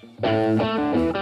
Thank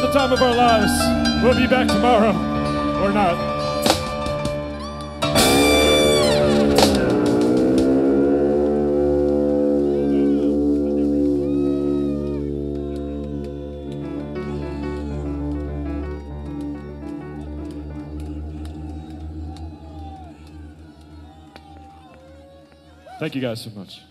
The time of our lives. We'll be back tomorrow, or not. Thank you guys so much.